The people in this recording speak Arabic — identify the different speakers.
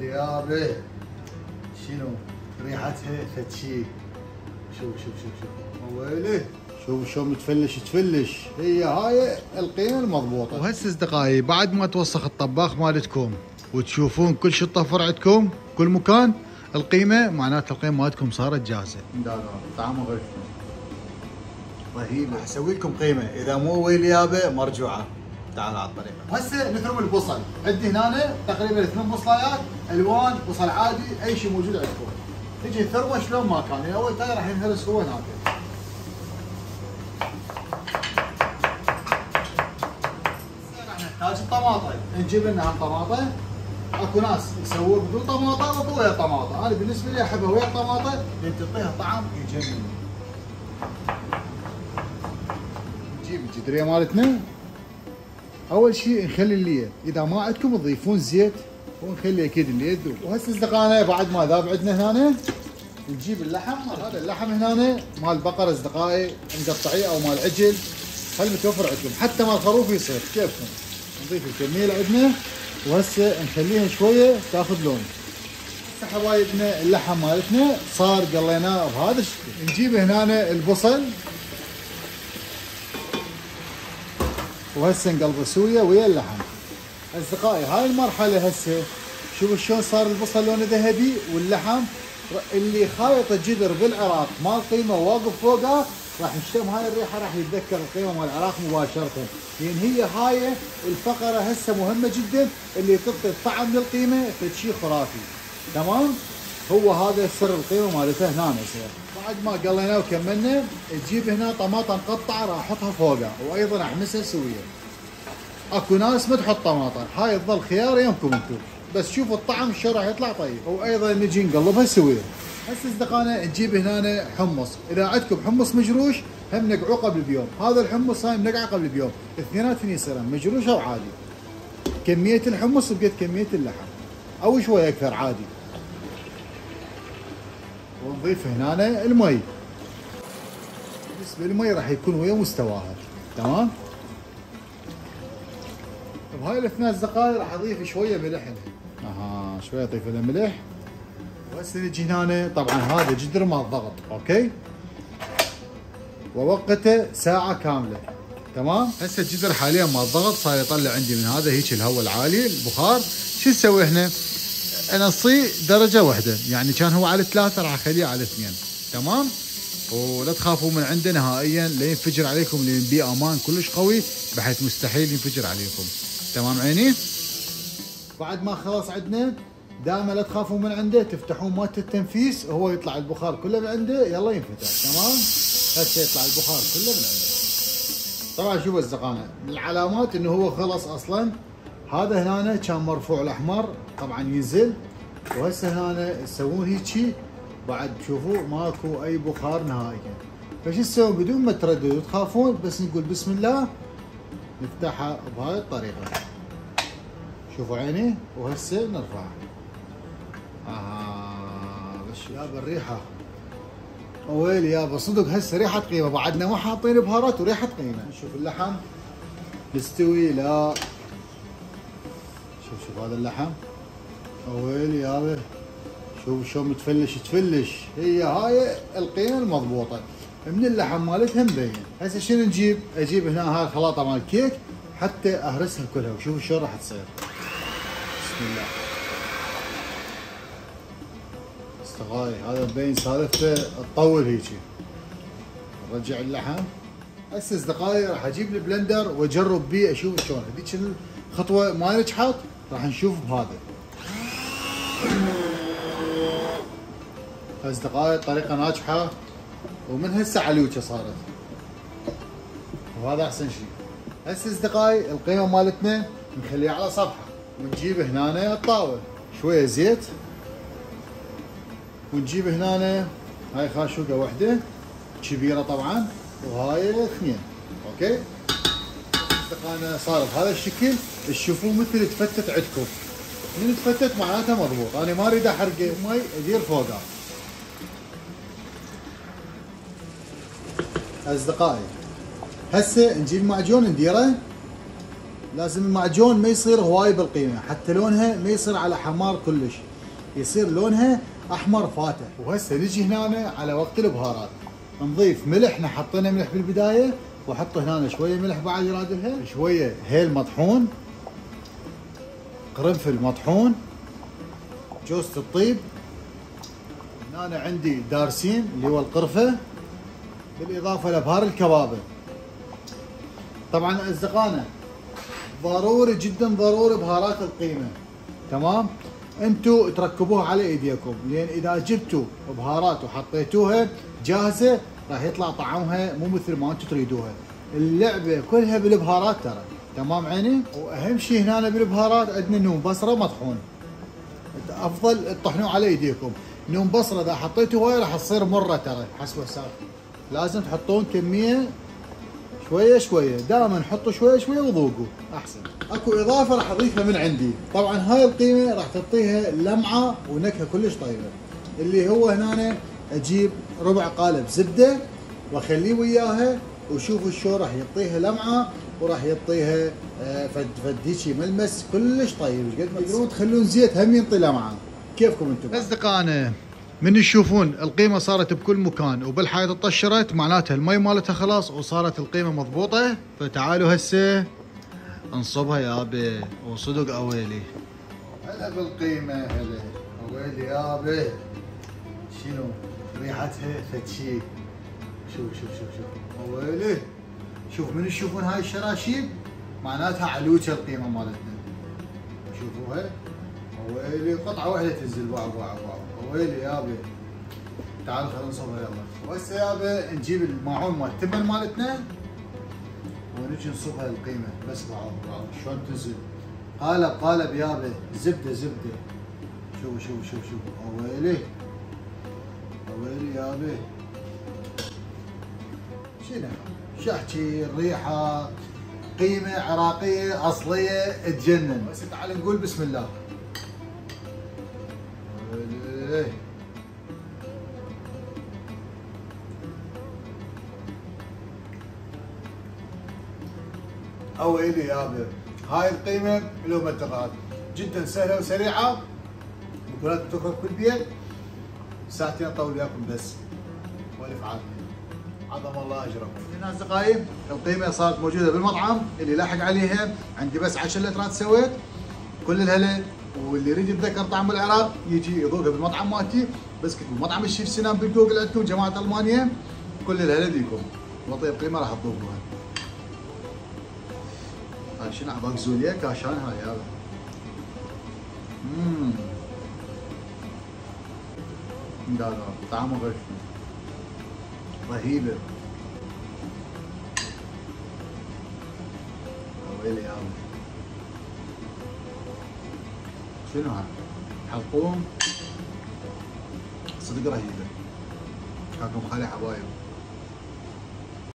Speaker 1: يابا شنو؟ ريحتها فتشي. شوف شوف شوف شوف. ويلي شوف شو متفلش تفلش. هي هاي القيمة المضبوطة. وهسه اصدقائي بعد ما توسخ الطباخ مالتكم وتشوفون كل شيء طفر عندكم كل مكان القيمة معناته القيمة مالتكم صارت جاهزة. لا لا طعمها غير رهيبة. أسوي لكم قيمة. إذا مو ويلي يابا مرجوعة. تعال على الطريقة هسه نثرم البصل. عندي هنا تقريبا ثمان بصلايات ألوان بصل عادي أي شيء موجود عندكم. نجي نثرمه شلون ما كان يعني اول تاي راح ينهرس هو هناك. نحتاج الطماطم. نجيب لنا هم طماطم اكو ناس يسووه بدون طماطم واكو ويا طماطم. أنا بالنسبة لي احبها ويا طماطم لأن تعطيها طعم يجنن. نجيب الجدرية مالتنا. أول شيء نخلي الليه إذا ما عندكم تضيفون زيت ونخلي أكيد اللي يذوب وهسه أصدقائنا بعد ما ذاب عندنا هنا؟ نجيب اللحم. هذا اللحم هنا مال بقر أصدقائي مقطعيه أو مال عجل. خلي متوفر عندكم؟ حتى مال خروف يصير. كيفكم؟ نضيف الكميه اللي عندنا. وهسه نخليها شوية تاخذ لون. حبايبنا اللحم مالتنا صار قليناه بهذا الشكل. نجيب هنا البصل. وهسه نقلبه سويه ويا اللحم. أصدقائي هاي المرحلة هسه شوفوا شلون صار البصل لونه ذهبي واللحم؟ اللي خايط الجدر بالعراق مال قيمة واقف فوقها راح يشتم هاي الريحة راح يتذكر القيمة مال العراق مباشرة. لأن هي هاي الفقرة هسه مهمة جدا اللي تعطي الطعم للقيمة شيء خرافي تمام؟ هو هذا سر القيمة مالته هنا بعد ما قلينا وكملنا تجيب هنا طماطم مقطعه راح أحطها فوقها وأيضا احمسها سوية. أكو ناس ما تحط طماطم هاي تظل خيار يمكم أنتم بس شوفوا الطعم شو راح يطلع طيب. وأيضا نجي نقلبها سوية. هسه أصدقائنا نجيب هنا حمص. إذا عندكم حمص مجروش هم نقعوه قبل بيوم. هذا الحمص هاي منقعة قبل بيوم. اثنيناتهم يصيرون مجروش أو عادي. كمية الحمص بقد كمية اللحم. أو شوي أكثر عادي. ونضيف هنا المي. بالنسبة للمي راح يكون ويا مستواها. تمام؟ بهاي الثلاث دقائق راح أضيف شوية ملح أها شوية أضيف له ملح. وهسه نجي هنا طبعا هذا جدر مال ضغط أوكي؟ ووقته ساعة كاملة. تمام؟ هسه الجدر حاليا مال ضغط صار يطلع عندي من هذا هيك الهواء العالي البخار. شو نسوي إحنا انصيه درجة واحدة. يعني كان هو على ثلاثة راح أخليه على اثنين. تمام؟ ولا تخافوا من عنده نهائيا. لا ينفجر عليكم لأن بي أمان. كلش قوي بحيث مستحيل ينفجر عليكم. تمام عيني؟ بعد ما خلص عندنا دائما لا تخافوا من عنده. تفتحون مالت التنفيس هو يطلع البخار كله من عنده. يلا ينفتح. تمام؟ هسه يطلع البخار كله من عنده. طبعا اصدقائنا من العلامات إنه هو خلص أصلا. هذا هنا كان مرفوع الأحمر. طبعا ينزل وهسه هنا تسوون هيجي بعد شوفوا ماكو أي بخار نهائيا فش تسوون بدون ما ترددوا تخافون؟ بس نقول بسم الله. نفتحها بهاي الطريقة. شوفوا عيني. وهسه نرفعها آه بس يابا الريحه ويلي يابا صدق هسه ريحة قيمة. بعدنا ما حاطين بهارات وريحة قيمة. شوف اللحم. مستوي لا. شوف شوف هذا اللحم؟ ويلي يابا شوف شلون متفلش تفلش هي هاي القيمة المضبوطة. من اللحم مالتها مبين. هسه شنو نجيب؟ أجيب هنا هاي الخلاطة مال الكيك حتى أهرسها كلها. وشوف شلون راح تصير. بسم الله. استغاي هذا مبين سالفته. تطول هيجي. نرجع اللحم. هسه أصدقائي راح أجيب البلندر وأجرب بيه. أشوف شلون. هذيك الخطوة ما نجحت راح نشوف بهذا. أصدقائي طريقه ناجحة ومن هسه علوكة صارت. وهذا أحسن شيء. هسه أصدقائي القيمة مالتنا نخليها على صفحة. ونجيب هنا الطاولة. شوية زيت. ونجيب هنا هاي خاشوقة واحدة كبيرة طبعا وهاي اثنين. okay؟ أصدقائنا صارت بهذا الشكل. تشوفوه مثل تفتت عندكم. من تفتت معناتها مضبوط. أنا ما أريد أحرق مي أدير فوقها. أصدقائي هسه نجيب معجون نديره؟ لازم المعجون ما يصير هواي بالقيمة حتى لونها ما يصير على حمار كلش. يصير لونها أحمر فاتح. وهسه نجي هنا على وقت البهارات نضيف ملح إحنا حطينا ملح بالبداية واحط هنا شوية ملح بعد يرادلها. شوية هيل مطحون. قرنفل مطحون جوزة الطيب. هنا عندي دارسين اللي هو القرفة بالإضافة لبهار الكبابه طبعا أصدقائنا ضروري جدا ضروري بهارات القيمة. تمام؟ أنتوا تركبوها على إيديكم لأن إذا جبتوا بهارات وحطيتوها جاهزة راح يطلع طعمها مو مثل ما أنتم تريدوها. اللعبة كلها بالبهارات ترى. تمام عيني؟ وأهم شيء هنا بالبهارات عندنا نوم بصرة مطحون أفضل تطحنوه على إيديكم. نوم بصرة إذا حطيتوا هواي راح تصير مرة ترى حسب السالفه لازم تحطون كمية شوية شوية. دائما حطوا شوية شوية وذوقوا. أحسن. أكو إضافة راح أضيفها من عندي. طبعا هاي القيمة راح تعطيها لمعة ونكهة كلش طيبة. اللي هو هنا أجيب ربع قالب زبدة وأخليه وياها وشوفوا شلون راح يعطيها لمعة وراح يعطيها آه، فد فد هيجي ملمس كلش طيب. قد ما تقدرون تخلون زيت هم ينطي لمعة. كيفكم أنتم؟ أصدقائنا من يشوفون القيمة صارت بكل مكان وبالحياة طشرت معناتها المي مالتها خلاص وصارت القيمة مضبوطة. فتعالوا هسه انصبها يا أبي. وصدق أويلي. هلا بالقيمة هلا. أويلي يا أبي. شنو؟ ريحتها فد شيء شوف شوف شوف شوف. أويلي. شوف من تشوفون هاي الشراشيب؟ معناتها علوشه القيمة مالتنا. شوفوها ويلي قطعة واحدة تنزل. باع باع باع ويلي يابا تعال خلينا نصبها يلا. وهسه يابا نجيب الماعون مال التمن مالتنا ونجي نصبها القيمة. بس بعض بعض شلون تنزل؟ قالب قالب يابا زبدة زبدة. شوف شوف شوف شوف ويلي ويلي يابا شنو شحكي الريحة قيمة عراقية أصلية تجنن. بس تعال نقول بسم الله. اويلي يابا هاي القيمة كيلومترات جدا سهلة وسريعة. مكونات تدخل كل بيت. ساعتين طول وياكم بس. والف عافيه عظم الله اجركم هنا اصدقائي القيمة صارت موجودة بالمطعم اللي لاحق عليها عندي بس 10 لترات سويت. كل الهلا واللي يريد يتذكر طعم العراق يجي يذوقها بالمطعم مالتي. بس كتبوا مطعم الشيف سنان بالجوجل عندكم جماعة المانيا كل الهلا بيكم وطيب قيمة راح تذوقوها هاي شنو عباك زوليا كاشان هاي هذا اممم لا لا طعمه غير رهيبة. ويلي يا شنو هذا؟ حلقوم؟ صدق رهيبة. كاكم خالي حبايب